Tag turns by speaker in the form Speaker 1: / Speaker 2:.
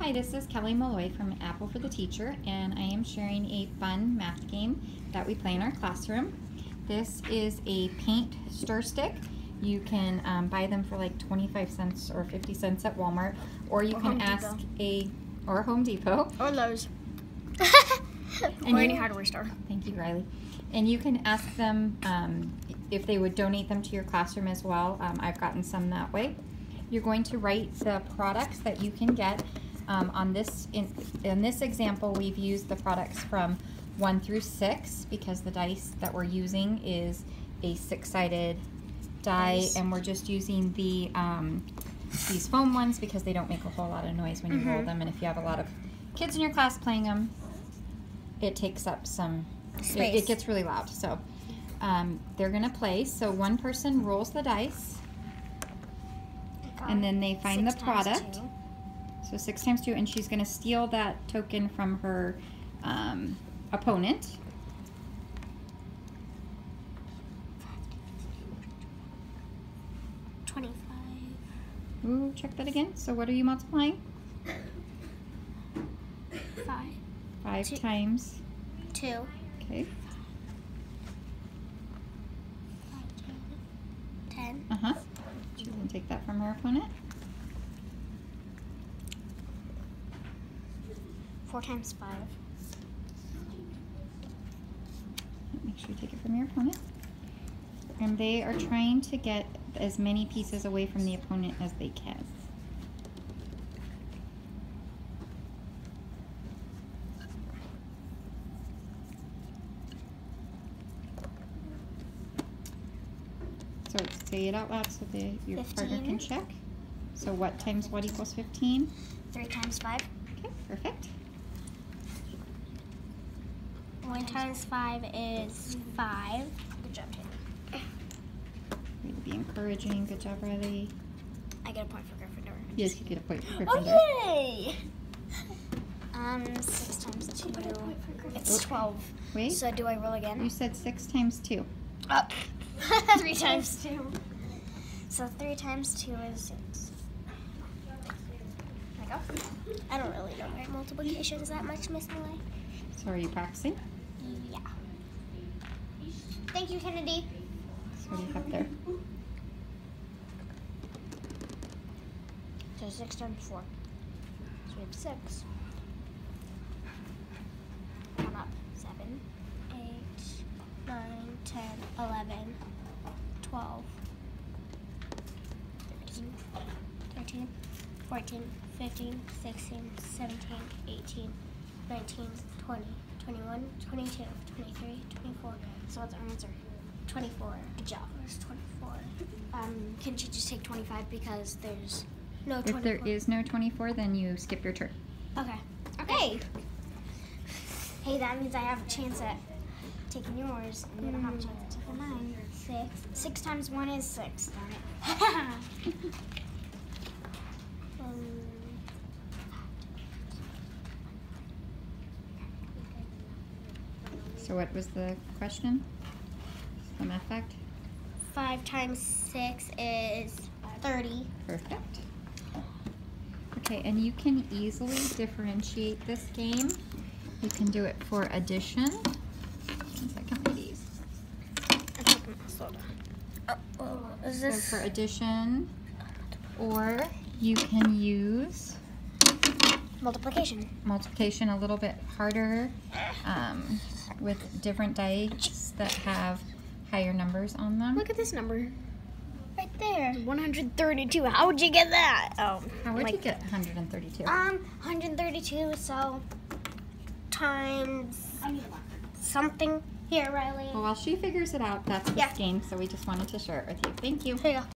Speaker 1: Hi, this is Kelly Malloy from Apple for the Teacher, and I am sharing a fun math game that we play in our classroom. This is a paint stir stick. You can um, buy them for like 25 cents or 50 cents at Walmart, or you
Speaker 2: Or
Speaker 1: can
Speaker 2: Home
Speaker 1: ask
Speaker 2: Depot.
Speaker 1: a, or Home Depot.
Speaker 2: Or Lowe's.
Speaker 1: And
Speaker 2: or any hardware store.
Speaker 1: Thank you, Riley. And you can ask them um, if they would donate them to your classroom as well. Um, I've gotten some that way. You're going to write the products that you can get. Um, on this, in, in this example, we've used the products from one through six because the dice that we're using is a six-sided die,
Speaker 2: Dice.
Speaker 1: and we're just using the um, these foam ones because they don't make a whole lot of noise when you roll
Speaker 2: Mhm.
Speaker 1: them. And if you have a lot of kids in your class playing them, it takes up some it,
Speaker 2: Space.
Speaker 1: it gets really loud. So um, they're gonna play. So one person rolls the dice, and then they find
Speaker 2: Six
Speaker 1: the product. So six times two, and she's gonna steal that token from her um, opponent.
Speaker 2: Twenty-five.
Speaker 1: Ooh, check that again. So what are you multiplying?
Speaker 2: Five.
Speaker 1: Five
Speaker 2: Two.
Speaker 1: times.
Speaker 2: Two.
Speaker 1: Okay.
Speaker 2: Ten.
Speaker 1: Uh huh. She's gonna take that from her opponent.
Speaker 2: Four times five.
Speaker 1: Make sure you take it from your opponent. And they are trying to get as many pieces away from the opponent as they can. So say it out loud so the, your partner can check. So what times what equals 15?
Speaker 2: Three times five.
Speaker 1: Okay, perfect.
Speaker 2: One times five is five. Good job, Taylor.
Speaker 1: Way to be encouraging. Good job, Riley.
Speaker 2: I get a point for Gryffindor.
Speaker 1: Yes, you get a point for
Speaker 2: Oh
Speaker 1: Gryffindor.
Speaker 2: yay! Um, six times two. It's
Speaker 1: Oh.
Speaker 2: twelve.
Speaker 1: Wait,
Speaker 2: So do I roll again?
Speaker 1: you said six times two.
Speaker 2: Oh. three times two. So three times two is six. There we go. I don't really know my multiplications that much, Miss Malloy.
Speaker 1: So are you practicing?
Speaker 2: Yeah. Thank you, Kennedy.
Speaker 1: So what do you have there?
Speaker 2: So six times four. So we have six. One up. Seven, eight, nine, ten, eleven, twelve, thirteen, thirteen, fourteen, fifteen, sixteen, seventeen, eighteen, nineteen, twenty, twenty-one, twenty-two, twenty-three, twenty-four. So what's our answer? Twenty-four. Good job. It's twenty-four. Um, can you just take twenty-five because there's no 24?
Speaker 1: If there is no 24, then you skip your turn.
Speaker 2: Okay. Okay. Hey, that means I have a chance at taking yours, and you don't have a chance at taking mine. Six. Six times one is six. Darn it. um,
Speaker 1: So what was the question? The math fact?
Speaker 2: five times six is thirty.
Speaker 1: Perfect. Okay, and you can easily differentiate this game. You can do it for addition. One second,
Speaker 2: taking. Oh, oh, is
Speaker 1: So for addition, or you can use
Speaker 2: multiplication.
Speaker 1: multiplication a little bit harder um, with different dice that have higher numbers on them.
Speaker 2: Look at this number. Right there. 132. How would you get that? Oh,
Speaker 1: How would
Speaker 2: like,
Speaker 1: you get 132?
Speaker 2: Um, 132, so times something. Here, Riley.
Speaker 1: Well, while she figures it out, that's this
Speaker 2: Yeah.
Speaker 1: game, so we just wanted to share it with you. Thank you.
Speaker 2: Here you go.